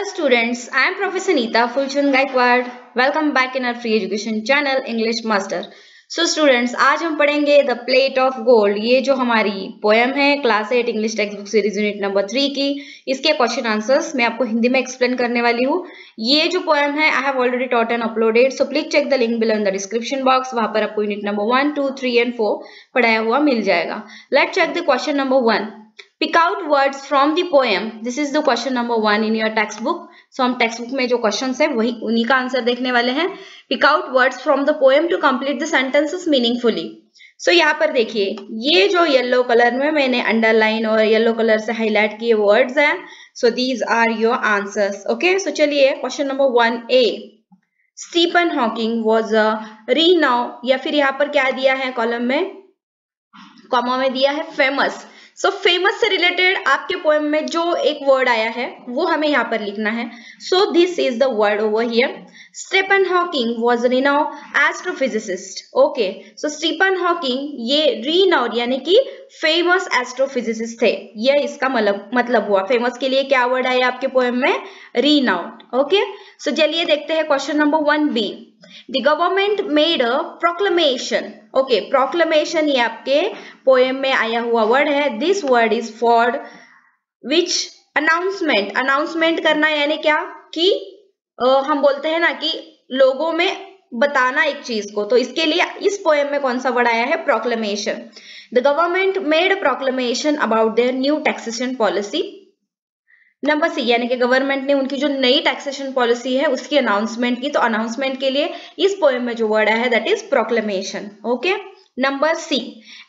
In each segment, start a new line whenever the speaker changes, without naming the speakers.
Hello students, I am Professor Neeta Fulchand Gaikwad. Welcome back in our free education channel English Master. So so students आज हम पढ़ेंगे the plate of gold ये जो हमारी poem है class eight English text book series unit number three की इसके question answers मैं आपको हिंदी में एक्सप्लेन करने वाली हूँ। ये जो पोएम है I have already taught and uploaded so please check the link below in the description box वहाँ पर आपको unit number one two three and four पढ़ाया हुआ मिल जाएगा। Let check the question number one pick out words from the poem. This is the question number one in your textbook. So, हम text book में जो question है, वही, उन्हीं का आंसर देखने वाले हैं. Pick out words from the poem to complete the sentences meaningfully so यहाँ पर देखिए, ये जो येलो कलर में मैंने अंडरलाइन और येलो कलर से हाईलाइट किए वर्ड्स हैं. So these are your answers okay so चलिए question number one A Stephen Hawking was a renowned या फिर यहाँ पर क्या दिया है कॉलम में? कॉमा में दिया है फ़ेमस सो so, फ़ेमस से रिलेटेड आपके पोएम में जो एक वर्ड आया है वो हमें यहाँ पर लिखना है। So this is the word over here Stephen Hawking was renowned astrophysicist okay so Stephen Hawking ये रीनाउड यानी कि फ़ेमस एस्ट्रोफिजिसिस्ट थे। ये इसका मतलब मतलब हुआ। फ़ेमस के लिए क्या वर्ड आया आपके पोएम में? रीनाउड ओके सो चलिए देखते हैं question number one B the government made a proclamation okay proclamation ये आपके पोएम में आया हुआ वर्ड है. This word is for which announcement announcement करना यानी क्या? कि हम बोलते हैं ना कि लोगों में बताना एक चीज़ को। तो इसके लिए इस पोएम में कौन सा वर्ड आया है? Proclamation the government made proclamation about their new taxation policy number C यानी कि गवर्नमेंट ने उनकी जो नई टैक्सेशन पॉलिसी है, उसकी अनाउंसमेंट की। तो अनाउंसमेंट के लिए इस पोएम में जो वर्ड आया है that is proclamation okay number C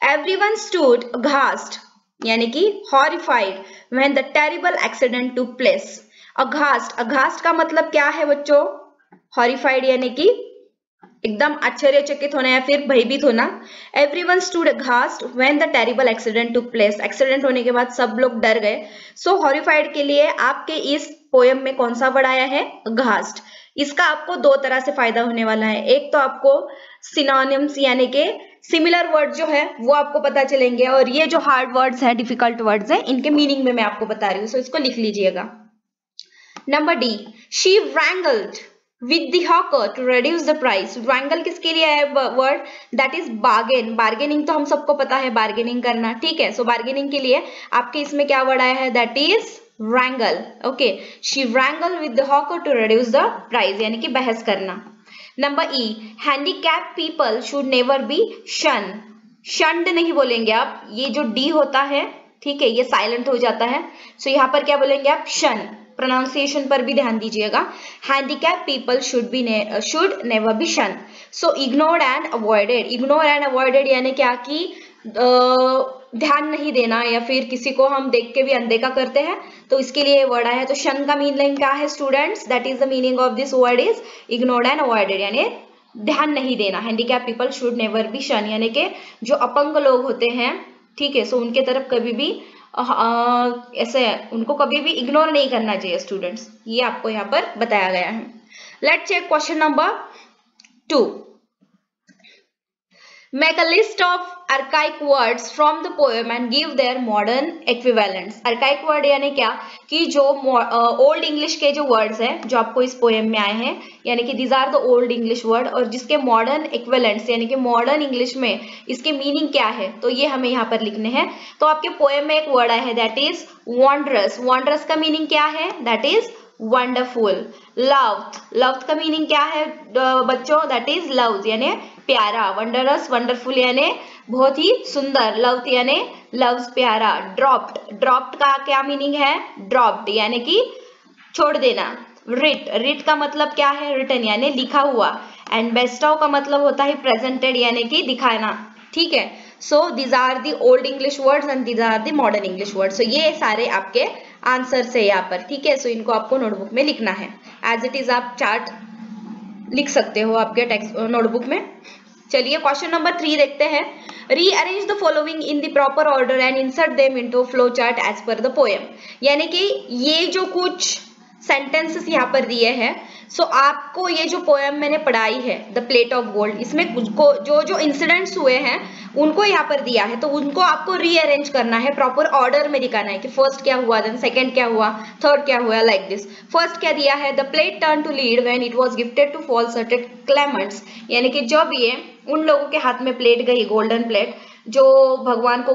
every one stood aghast यानी कि horrified when the terrible accident took place aghast aghast का मतलब क्या है बच्चों? हॉरिफाइड यानी कि एकदम आश्चर्यचकित होना या फिर भयभीत होना। Every one stood aghast when the terrible accident took place accident होने के बाद सब लोग डर गए। सो so, हॉरिफाइड के लिए आपके इस पोयम में कौन सा वर्ड आया है? घास्ट इसका आपको दो तरह से फ़ायदा होने वाला है। एक तो आपको सिनोनिम्स यानी के सिमिलर वर्ड जो है वो आपको पता चलेंगे। और ये जो हार्ड वर्ड्स है डिफ़िकल्ट वर्ड्स है इनके मीनिंग में मैं आपको बता रही हूँ। सो so, इसको लिख लीजिएगा। Number D she wrangled with the hawker to reduce the price triangle किसके लिए है word that is bargain bargaining तो हम सबको पता है बार्गेनिंग करना। ठीक है? सो बार्गेनिंग के लिए आपके इसमें क्या वर्ड आया है? That is wrangle okay she wrangle with the hawker to reduce the price यानी कि बहस करना। Number E handicap people should never be shun shunned नहीं बोलेंगे आप। ये जो डी होता है ठीक है ये साइलेंट हो जाता है। सो so, यहाँ पर क्या बोलेंगे आप? शन प्रोनाउंसिएशन पर भी ध्यान दीजिएगा। Handicap people should be should never be shun so ignored and avoided ignore and avoided यानी क्या कि ध्यान नहीं देना या फिर किसी को हम देख के भी अनदेखा करते हैं तो इसके लिए वर्ड आया है। तो शन का मीनिंग क्या है students that is the meaning of this word is ignored and avoided यानी ध्यान नहीं देना। Handicap people should never be shun यानी कि जो अपंग लोग होते हैं, ठीक है सो उनके तरफ़ कभी भी ऐसे उनको कभी भी इग्नोर नहीं करना चाहिए स्टूडेंट्स ये आपको यहाँ पर बताया गया है। Let check question number two Make a list of archaic words from the poem and give their modern equivalents. Archaic word यानी क्या? कि जो ओल्ड इंग्लिश के जो वर्ड्स हैं, जो आपको इस पोएम में आए हैं, यानी कि these are the old English word और जिसके मॉडर्न इक्वेलेंट्स यानी कि मॉडर्न इंग्लिश में इसके मीनिंग क्या है? तो ये हमें यहाँ पर लिखने हैं। तो आपके पोएम में एक वर्ड आया है दैट इज़ वॉन्ड्रस वॉन्ड्रस का मीनिंग क्या है? That is wonderful love love का मीनिंग क्या है बच्चों? दैट इज़ लव यानी प्यारा वंडरस वंडरफुल यानी बहुत ही सुंदर लव यानी लव्स प्यारा ड्रॉप्ड ड्रॉप्ड का क्या मीनिंग है? ड्रॉप्ड यानी कि छोड़ देना. रिट रिट का मतलब क्या है? रिटर्न यानी लिखा हुआ. एंड बेस्टाउ का मतलब होता है प्रेजेंटेड यानी कि दिखाना. ठीक है? So these are the old English words and these are the modern English word so ये सारे आपके आंसर है यहाँ पर, ठीक है? सो इनको आपको नोटबुक में लिखना है। एज इट इज़ आप चार्ट लिख सकते हो आपके टेक्स्ट नोटबुक में। चलिए क्वेश्चन नंबर थ्री देखते हैं। Rearrange the following in the proper order and insert them into flow chart as per the poem यानी कि ये जो कुछ सेंटेंसेस यहाँ पर दिए हैं सो so, आपको ये जो पोएम मैंने पढ़ाई है द प्लेट ऑफ़ गोल्ड इसमें को जो जो इंसिडेंट्स हुए हैं उनको यहाँ पर दिया है। तो उनको आपको रीअरेंज करना है प्रॉपर ऑर्डर में दिखाना है कि फ़र्स्ट क्या हुआ देन सेकंड क्या हुआ थर्ड क्या हुआ लाइक दिस फ़र्स्ट क्या दिया है? The plate turn to lead when it was gifted to false hearted claimants यानी कि जब ये उन लोगों के हाथ में प्लेट गई गोल्डन प्लेट जो भगवान को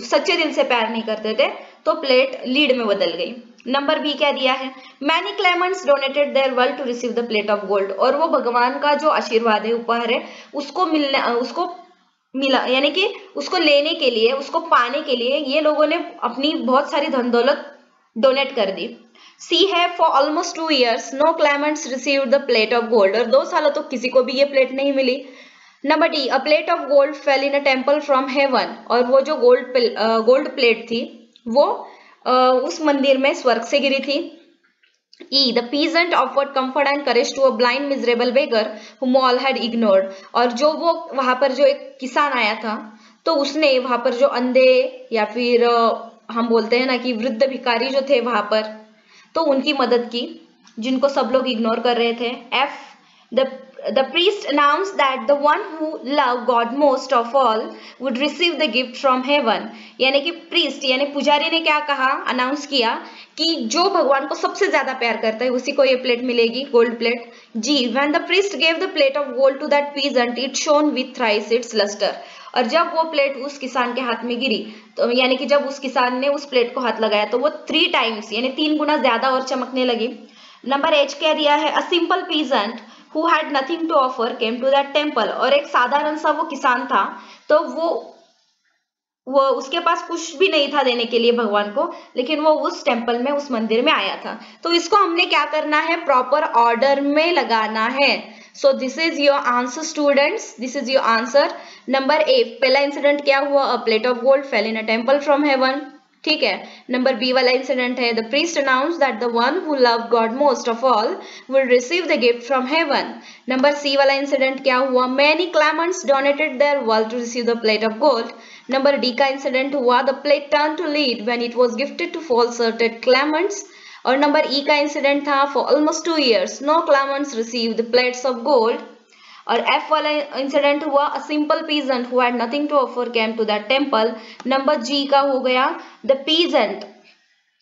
सच्चे दिल से प्यार नहीं करते थे तो प्लेट लीड में बदल गई। नंबर बी क्या दिया है many claimants donated their world to receive the plate of gold और वो भगवान का जो आशीर्वाद है, उपहार है, उसको मिलने, उसको मिला, यानी कि उसको लेने के लिए, उसको पाने के लिए ये लोगों ने अपनी बहुत सारी धन दौलत डोनेट कर दी। सी है for almost two years no claimants receive the plate of gold और दो सालों तो किसी को भी ये प्लेट नहीं मिली। Number D a plate of gold fell in a temple from heaven और वो जो गोल्ड गोल्ड प्लेट थी वो uh, उस मंदिर में स्वर्ग से गिरी थी E. The peasant offered comfort and courage to a blind miserable beggar whom all had ignored. और जो वो वहाँ पर जो एक किसान आया था तो उसने वहाँ पर जो अंधे या फिर हम बोलते हैं ना कि वृद्ध भिकारी जो थे वहाँ पर तो उनकी मदद की जिनको सब लोग इग्नोर कर रहे थे F the the priest announced that the one who loved God most of all would receive the gift from heaven यानी कि priest यानी पुजारी ने क्या कहा अनाउंस किया कि जो भगवान को सबसे ज़्यादा प्यार करता है उसी को ये प्लेट मिलेगी gold plate G when the priest gave the plate of gold to that peasant it shone with thrice its luster और जब वो प्लेट उस किसान के हाथ में गिरी तो यानी कि जब उस किसान ने उस प्लेट को हाथ लगाया तो वो थ्री टाइम्स यानी तीन गुना ज़्यादा और चमकने लगी नंबर एच क्या दिया है a simple peasant who had nothing to offer came to that temple और एक साधारण सा वो किसान था तो वो वो उसके पास कुछ भी नहीं था देने के लिए भगवान को, लेकिन वो उस टेंपल में, उस मंदिर में आया था। तो इसको हमने क्या करना है? प्रॉपर ऑर्डर में लगाना है। So this is your answer students this is your answer number A पहला इंसिडेंट क्या हुआ? A plate of gold fell in a temple from heaven ठीक है? नंबर बी वाला इंसिडेंट है the priest announce that the one who love God most of all will receive the gift from heaven number C वाला incident क्या हुआ? Many claimants donated their world to receive the plate of gold number D का incident हुआ the plate turn to lead when it was gifted to false hearted claimants और number E e का incident था for almost two years no claimants receive the plate of gold और F वाला incident हुआ a simple peasant who had nothing to offer came to that temple number G का हो गया the peasant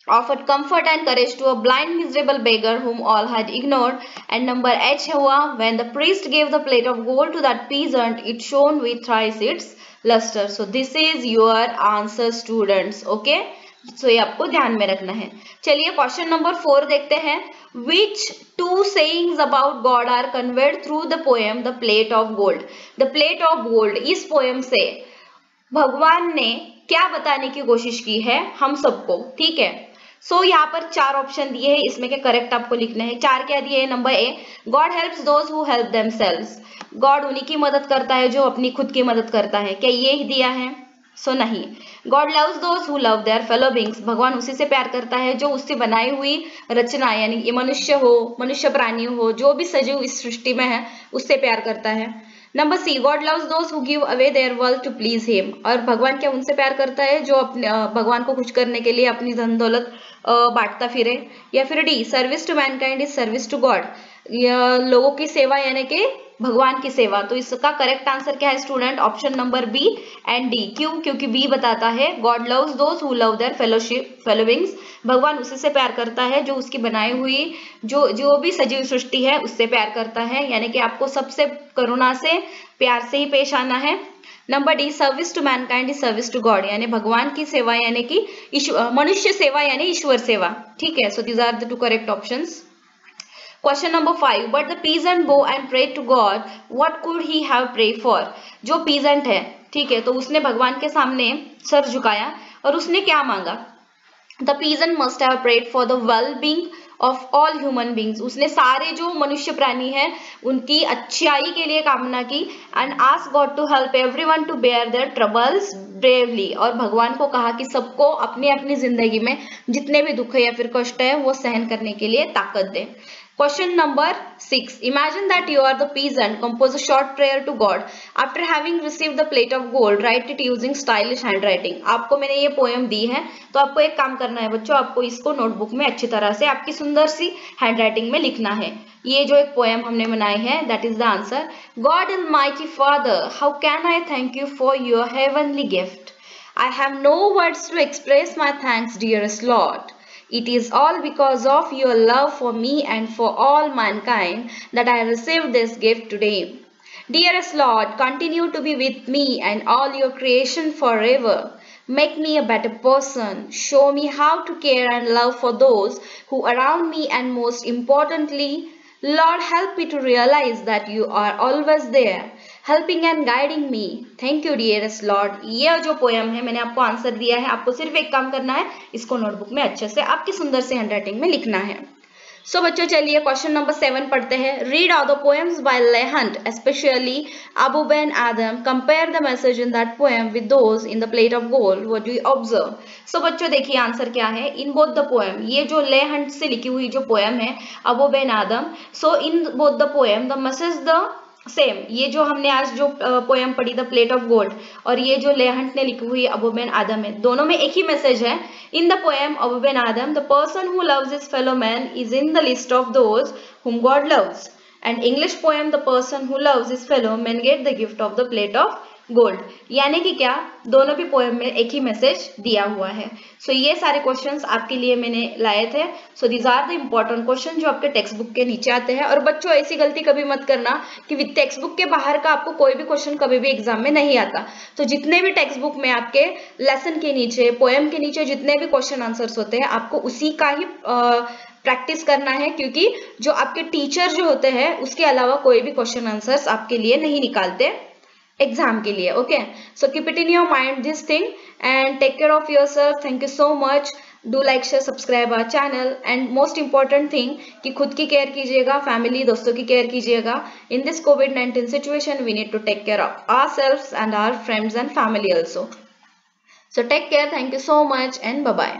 offered comfort and courage to a blind miserable beggar whom all had ignored and number h hua when the priest gave the plate of gold to that peasant it shone with thrice its luster so this is your answer students okay so ये आपको ध्यान में रखना है। चलिए question number four देखते हैं। Which two sayings about God are conveyed through the poem The Plate of Gold. The Plate of Gold इस पोएम से भगवान ने क्या बताने की कोशिश की है हम सबको? ठीक है? सो so, यहाँ पर चार ऑप्शन दिए हैं। इसमें के करेक्ट आपको लिखने हैं। चार क्या दिए है? Number A God helps those who help them God उन्हीं की मदद करता है जो अपनी खुद की मदद करता है। क्या ये दिया है? सो so, नहीं। God loves those who love their fellow beings भगवान उसी से प्यार करता है जो उससे बनाई हुई रचना यानी ये मनुष्य हो मनुष्य प्राणी हो जो भी सजीव इस सृष्टि में है उससे प्यार करता है। Number C God loves those who give away their world to please him और भगवान क्या उनसे प्यार करता है? जो अपने भगवान को खुश करने के लिए अपनी धन दौलत बांटता फिरे। या फिर D service to mankind is service to God लोगों की सेवा यानी कि भगवान की सेवा। तो इसका करेक्ट आंसर क्या है student option number B and D क्यों? क्योंकि बी बताता है God loves those who love their fellowship fellow beings भगवान उसी से प्यार करता है, जो उसकी बनाई हुई, जो जो भी सजीव सृष्टि है, उससे प्यार करता है। यानी कि आपको सबसे करुणा से, प्यार से ही पेश आना है। Number D service to mankind is service to God यानी भगवान की सेवा, यानी कि मनुष्य सेवा, यानी ईश्वर सेवा। ठीक है? So these are the two correct options question number five but the peasant go and pray to God what could he have pray for जो पीजेंट है, ठीक है तो उसने भगवान के सामने सर झुकाया और उसने क्या मांगा? The peasant must have prayed for the well being of all human beings उसने सारे जो मनुष्य प्राणी हैं, उनकी अच्छाई के लिए कामना की and ask God to help everyone to bear their troubles bravely और भगवान को कहा कि सबको अपनी अपनी ज़िंदगी में जितने भी दुख है या फिर कष्ट है, वो सहन करने के लिए ताकत दे। Question number 6. Imagine that you are the peasant. Compose a short prayer to God. After having received the plate of gold, write it using stylish handwriting. आपको मैंने ये पोएम दी है तो आपको एक काम करना है बच्चों आपको इसको नोटबुक में अच्छी तरह से आपकी सुंदर सी हैंडराइटिंग में लिखना है ये जो एक पोएम हमने बनाई है that is the answer God is mighty father how can I thank you for your heavenly gift I have no words to express my thanks, dearest Lord. It is all because of your love for me and for all mankind that I received this gift today. Dearest Lord, continue to be with me and all your creation forever. Make me a better person. Show me how to care and love for those who around me and most importantly, Lord, help me to realize that you are always there helping and guiding me thank you dearest Lord ये जो poem है मैंने आपको answer दिया है। आपको सिर्फ़ एक काम करना है इसको नोटबुक में अच्छे से आपकी सुंदर से हैंडराइटिंग में लिखना है। सो बच्चों, चलिए क्वेश्चन नंबर सेवन पढ़ते हैं. Read our the poems by Leigh Hunt specially Abou Ben Adhem compare the message in that poem with those in the plate of gold what we observe so बच्चों, देखिए answer क्या है. इन both the poem ये जो लेहंट से लिखी हुई जो पोएम है Abou Ben Adhem so in both the poem the message the same ये जो हमने आज जो पोएम पढ़ी द प्लेट ऑफ़ गोल्ड और ये जो लेहंट ने लिखी हुई अबोबेन आदम है, दोनों में एक ही मैसेज है। In the poem Abou Ben Adhem the person who loves is fellow man is in the list of those whom God loves and English poem the person who loves is fellow man get the gift of the plate of gold यानी कि क्या? दोनों भी poem में एक ही message दिया हुआ है। सो so, ये सारे क्वेश्चंस आपके लिए मैंने लाए थे। So these are the important question जो आपके टेक्स्ट बुक के नीचे आते हैं। और बच्चों ऐसी गलती कभी मत करना कि टेक्स्ट बुक के बाहर का आपको कोई भी क्वेश्चन कभी भी एग्ज़ाम में नहीं आता। तो so, जितने भी टेक्स्ट बुक में आपके लेसन के नीचे पोएम के नीचे जितने भी क्वेश्चन आंसर्स होते हैं आपको उसी का ही प्रैक्टिस करना है। क्योंकि जो आपके टीचर जो होते हैं उसके अलावा कोई भी क्वेश्चन आंसर्स आपके लिए नहीं निकालते। एग्ज़ाम के लिए okay so keep it in your mind this thing and take care of yourself thank you so much do like share subscribe our channel and most important thing कि खुद की care कीजिएगा फैमिली दोस्तों की care कीजिएगा. In this COVID nineteen situation we need to take care of ourself and our friends and family also so take care thank you so much and bye